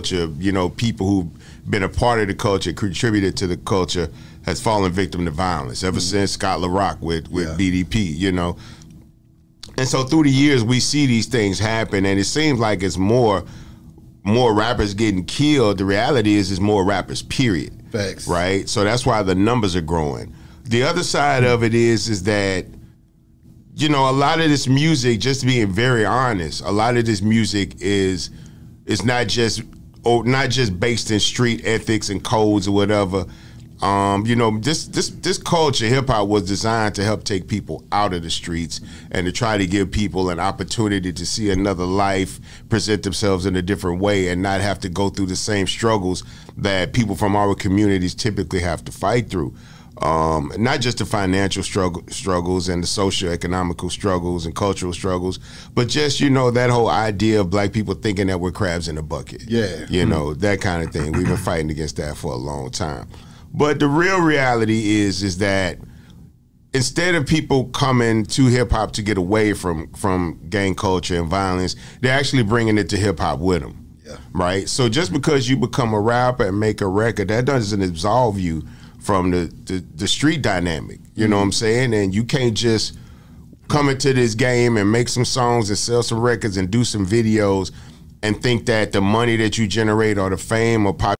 culture, you know, people who've been a part of the culture, contributed to the culture, has fallen victim to violence ever mm-hmm. since Scott LaRock with with yeah. BDP. You know, and so through the years we see these things happen, and it seems like it's more more rappers getting killed. The reality is, is more rappers. Period. Facts. Right. So that's why the numbers are growing. The other side of it is, is that you know a lot of this music. Just being very honest, a lot of this music is is not just or not just based in street ethics and codes or whatever. Um, you know, this this this culture, hip hop, was designed to help take people out of the streets and to try to give people an opportunity to see another life, present themselves in a different way, and not have to go through the same struggles that people from our communities typically have to fight through. Um, not just the financial struggle, struggles and the socio-economical struggles and cultural struggles, but just you know that whole idea of black people thinking that we're crabs in a bucket. Yeah, you know that kind of thing. We've been fighting against that for a long time. But the real reality is is that instead of people coming to hip hop to get away from from gang culture and violence, they're actually bringing it to hip hop with them. Yeah. Right. So just because you become a rapper and make a record, that doesn't absolve you from the the, the street dynamic. You know what I'm saying? And you can't just come into this game and make some songs and sell some records and do some videos and think that the money that you generate or the fame or popularity